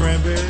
cranberry.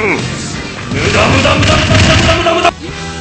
無駄無駄無駄無駄無駄無駄無駄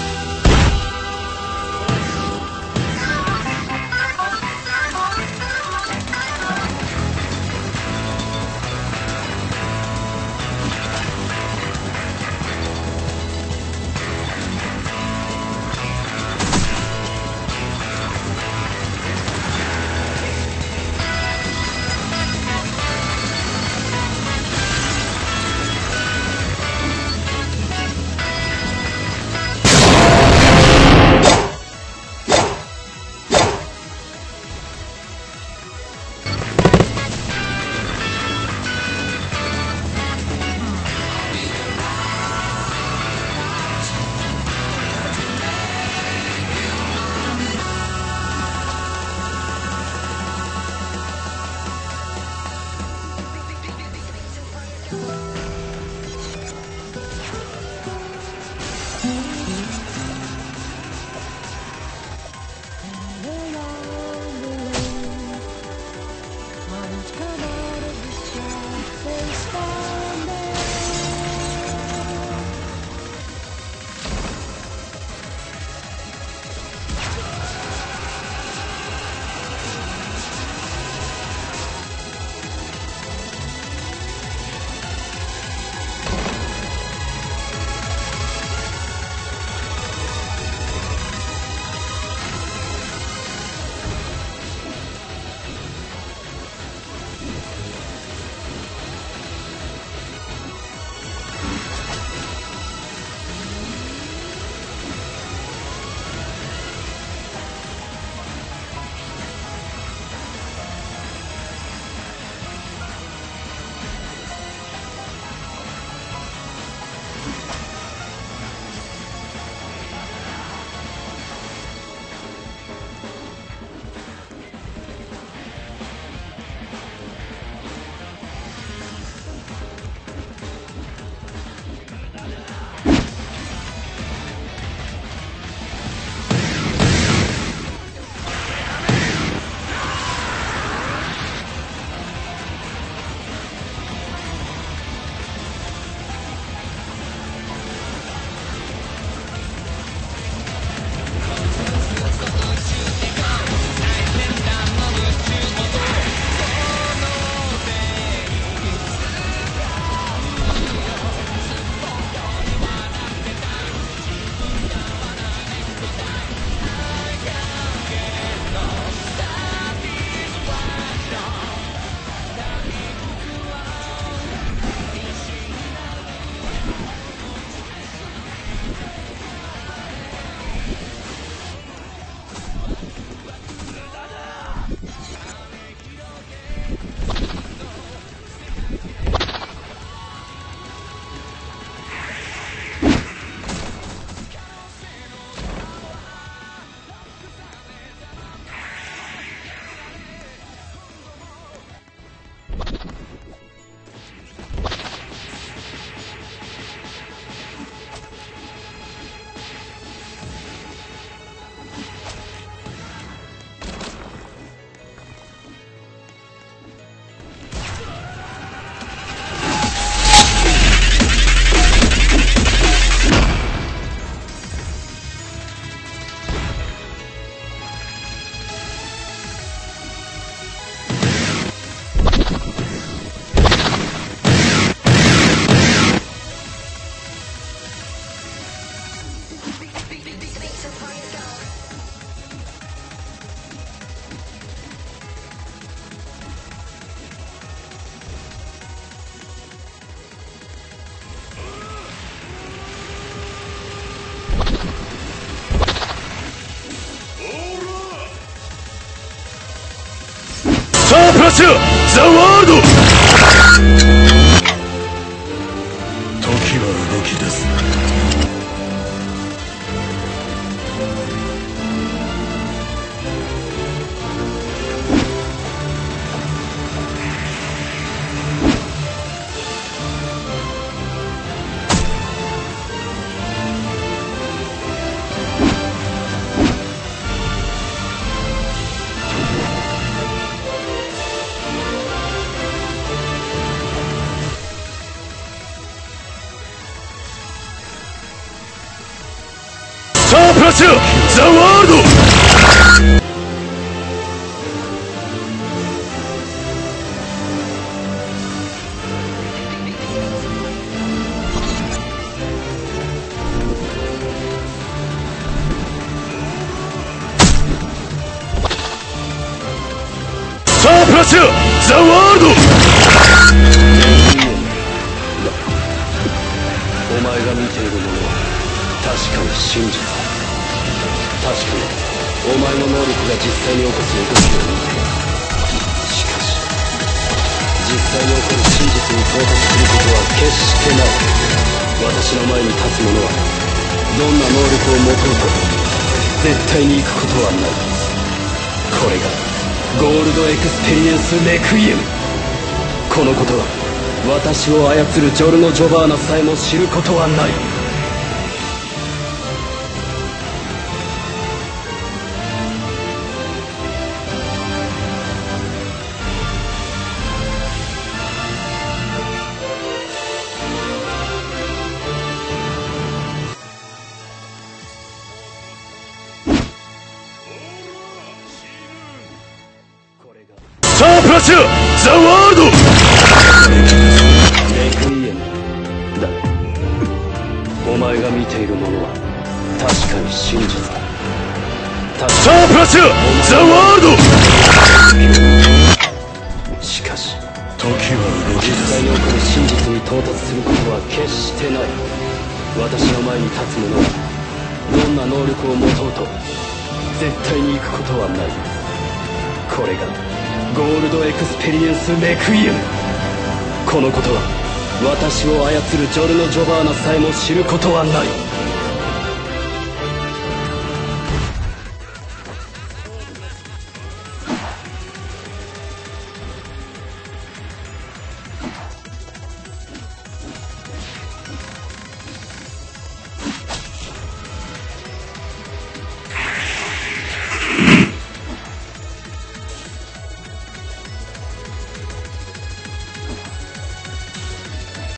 さあプラチャザワールド。さあプラチャーザワード。お前が見ているものは確かに真実。だ確かにお前の能力が実際に起こす動きを見てい。しかし実際に起こる真実に到達することは決してない。私の前に立つ者はどんな能力を持とうと絶対に行くことはない。これがゴールドエクスペリエンスレクイエム。このことは私を操るジョルノ・ジョバーナさえも知ることはない。スタープラチナザワールド。しかし時は動き出す。実際に起こる真実に到達することは決してない。私の前に立つ者はどんな能力を持とうと絶対に行くことはない。これがゴールドエクスペリエンスレクイエムこのことは私を操るジョルノ・ジョバーナさえも知ることはない。